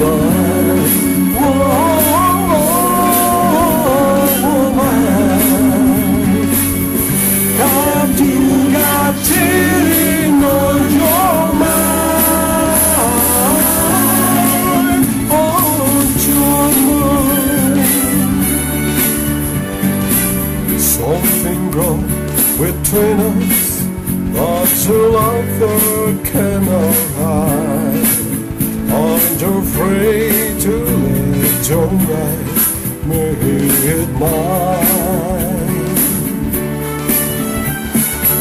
Something between us. But your lover cannot hide let your light make mine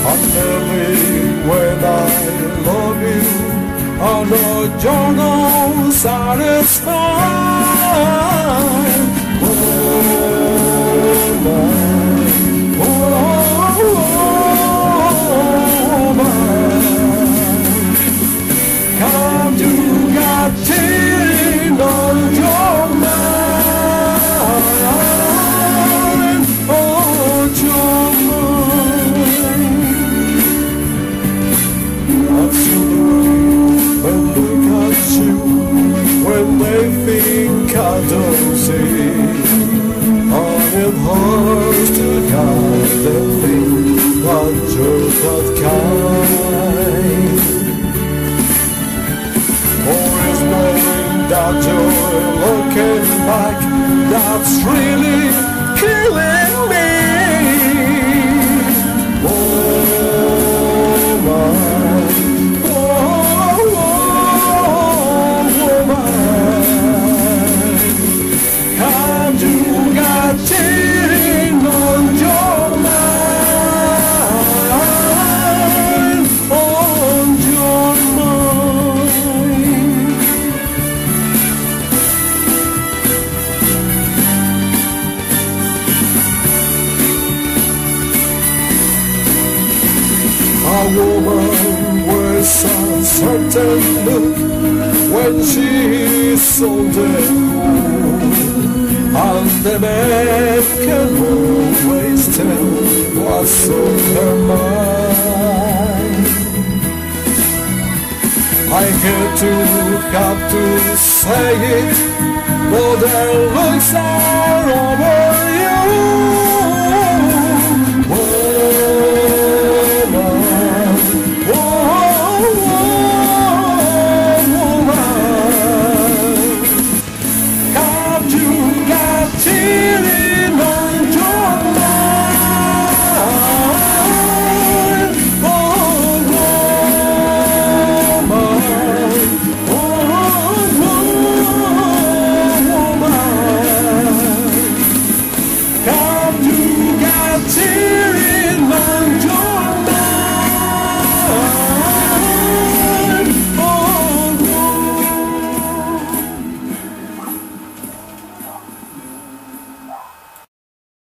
I'm telling when I love you I know you're not satisfied think I don't see On it hurts to God that think I'm just that kind. Always knowing that you're looking back That's really A woman wears a certain look when she is dead And the man can always tell what's on her mind I hate to have to say it, but her looks are